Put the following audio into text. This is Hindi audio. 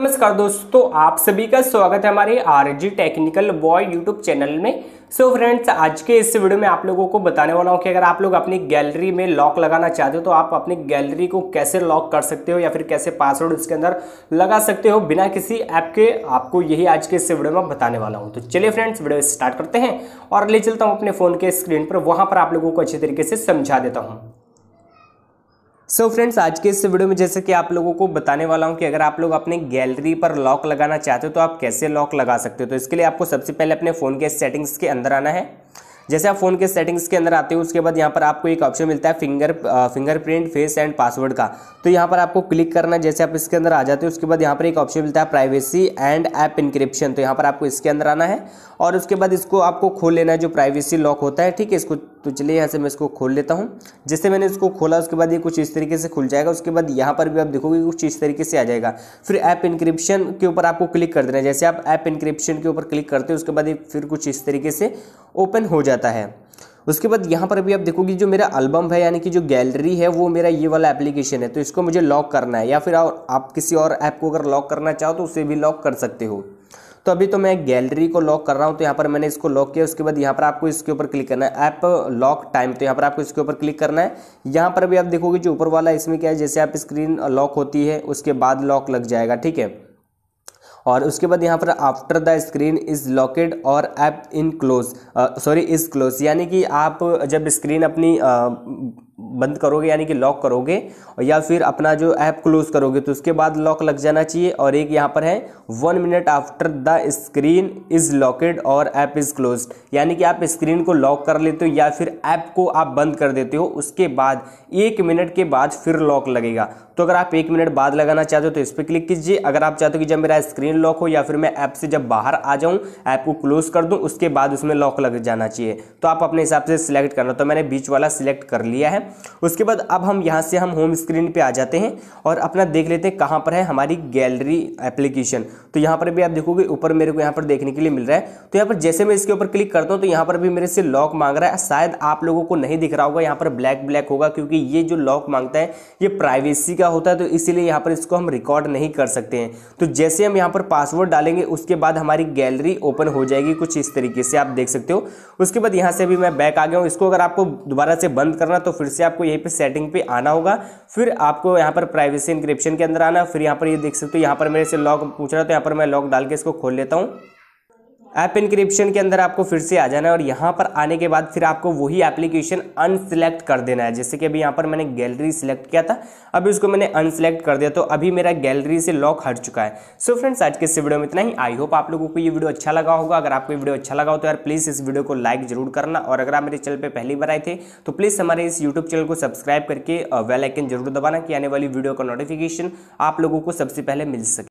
नमस्कार दोस्तों आप सभी का स्वागत है हमारे R G technical boy YouTube channel में। सो so फ्रेंड्स आज के इस वीडियो में आप लोगों को बताने वाला हूँ कि अगर आप लोग अपनी गैलरी में लॉक लगाना चाहते हो तो आप अपनी गैलरी को कैसे लॉक कर सकते हो या फिर कैसे पासवर्ड उसके अंदर लगा सकते हो बिना किसी ऐप के, आपको यही आज के इस वीडियो में बताने वाला हूँ। तो चलिए फ्रेंड्स वीडियो स्टार्ट करते हैं और ले चलता हूँ अपने फ़ोन के स्क्रीन पर। वहाँ पर आप लोगों को अच्छे तरीके से समझा देता हूँ। सो so फ्रेंड्स आज के इस वीडियो में जैसे कि आप लोगों को बताने वाला हूँ कि अगर आप लोग अपने गैलरी पर लॉक लगाना चाहते हो तो आप कैसे लॉक लगा सकते हो? तो इसके लिए आपको सबसे पहले अपने फ़ोन के सेटिंग्स के अंदर आना है। जैसे आप फ़ोन के सेटिंग्स के अंदर आते हो, उसके बाद यहाँ पर आपको एक ऑप्शन मिलता है finger fingerprint, face and password का। तो यहाँ पर आपको क्लिक करना जैसे आप इसके अंदर आ जाते हो, उसके बाद यहाँ पर एक ऑप्शन मिलता है प्राइवेसी एंड ऐप इंक्रिप्शन। तो यहाँ पर आपको इसके अंदर आना है और उसके बाद इसको आपको खोल लेना है जो प्राइवेसी लॉक होता है। ठीक है, इसको तो चलिए यहाँ से मैं इसको खोल लेता हूँ। जैसे मैंने इसको खोला, उसके बाद ये कुछ इस तरीके से खुल जाएगा। उसके बाद यहाँ पर भी आप देखोगे कुछ इस तरीके से आ जाएगा। फिर ऐप इंक्रिप्शन के ऊपर आपको क्लिक कर देना है। जैसे आप ऐप इंक्रिप्शन के ऊपर क्लिक करते हो, उसके बाद ये फिर कुछ इस तरीके से ओपन हो जाता है। उसके बाद यहाँ पर भी आप देखोगे जो मेरा एल्बम है, यानी कि जो गैलरी है, वो मेरा ये वाला एप्लीकेशन है। तो इसको मुझे लॉक करना है या फिर आप किसी और ऐप को अगर लॉक करना चाहो तो उसे भी लॉक कर सकते हो। तो अभी तो मैं गैलरी को लॉक कर रहा हूँ तो यहाँ पर मैंने इसको लॉक किया उसके बाद यहाँ पर आपको इसके ऊपर क्लिक करना है। ऐप लॉक टाइम तो यहाँ पर आपको इसके ऊपर क्लिक करना है। यहाँ पर भी आप देखोगे जो ऊपर वाला इसमें क्या है जैसे आप स्क्रीन लॉक होती है उसके बाद लॉक लग जाएगा ठीक है? और उसके बाद यहाँ पर after the screen is locked और app in close sorry is close यानी कि आप जब स्क्रीन अपनी uh, बंद करोगे यानी कि लॉक करोगे या फिर अपना जो ऐप क्लोज करोगे तो उसके बाद लॉक लग जाना चाहिए और एक यहाँ पर है one minute after the screen is locked और ऐप इज़ क्लोज यानी कि आप स्क्रीन को लॉक कर लेते हो या फिर ऐप को आप बंद कर देते हो, उसके बाद, एक मिनट के बाद फिर लॉक लगेगा। तो अगर आप एक मिनट बाद लगाना चाहते हो तो इस पर क्लिक कीजिए। अगर आप चाहते हो कि जब मेरा स्क्रीन लॉक हो या फिर मैं ऐप से जब बाहर आ जाऊँ ऐप को क्लोज कर दूँ, उसके बाद उसमें लॉक लग जाना चाहिए। तो आप अपने हिसाब से सिलेक्ट करना। तो मैंने बीच वाला सिलेक्ट कर लिया है। उसके बाद अब हम यहाँ से हम होम स्क्रीन पे आ जाते हैं और अपना देख लेते हैं कहाँ पर है हमारी गैलरी एप्लीकेशन तो यहाँ पर भी आप देखोगे, ऊपर मेरे को यहाँ पर देखने के लिए मिल रहा है। तो यहाँ पर जैसे मैं इसके ऊपर क्लिक करता हूँ तो यहाँ पर भी मेरे से लॉक मांग रहा है। शायद आप लोगों को नहीं दिख रहा होगा, यहाँ पर ब्लैक ब्लैक होगा, क्योंकि ये जो लॉक माँगता है, ये प्राइवेसी का होता है तो इसीलिए यहाँ पर इसको हम रिकॉर्ड नहीं कर सकते हैं। तो जैसे हम यहाँ पर पासवर्ड डालेंगे, उसके बाद हमारी गैलरी ओपन हो जाएगी, कुछ इस तरीके से आप देख सकते हो। उसके बाद यहाँ से भी मैं बैक आ गया हूँ। इसको अगर आपको दोबारा से बंद करना तो फिर से आपको यहीं पे सेटिंग पे आना होगा। फिर आपको यहाँ पर प्राइवेसी इंक्रिप्शन के अंदर आना। फिर यहाँ पर ये यह देख सकते हो, यहाँ पर मेरे से लॉक पूछ रहा है तो यहाँ पर मैं लॉक डाल के इसको खोल लेता हूँ। ऐप इंक्रिप्शन के अंदर आपको फिर से आ जाना है और यहाँ पर आने के बाद फिर आपको वही एप्लीकेशन अनसिलेक्ट कर देना है। जैसे कि अभी यहाँ पर मैंने गैलरी सिलेक्ट किया था, अभी उसको मैंने अनसिलेक्ट कर दिया तो अभी मेरा गैलरी से लॉक हट चुका है। सो फ्रेंड्स आज के इस वीडियो में इतना ही। आई होप आप लोगों को ये वीडियो अच्छा लगा होगा। अगर आपको वीडियो अच्छा लगा हो तो यार प्लीज़ इस वीडियो को लाइक ज़रूर करना। और अगर आप मेरे चैनल पर पहली बार आए थे तो प्लीज़ हमारे इस यूट्यूब चैनल को सब्सक्राइब करके वेल आइकन ज़रूर दबाना कि आने वाली वीडियो का नोटिफिकेशन आप लोगों को सबसे पहले मिल सके।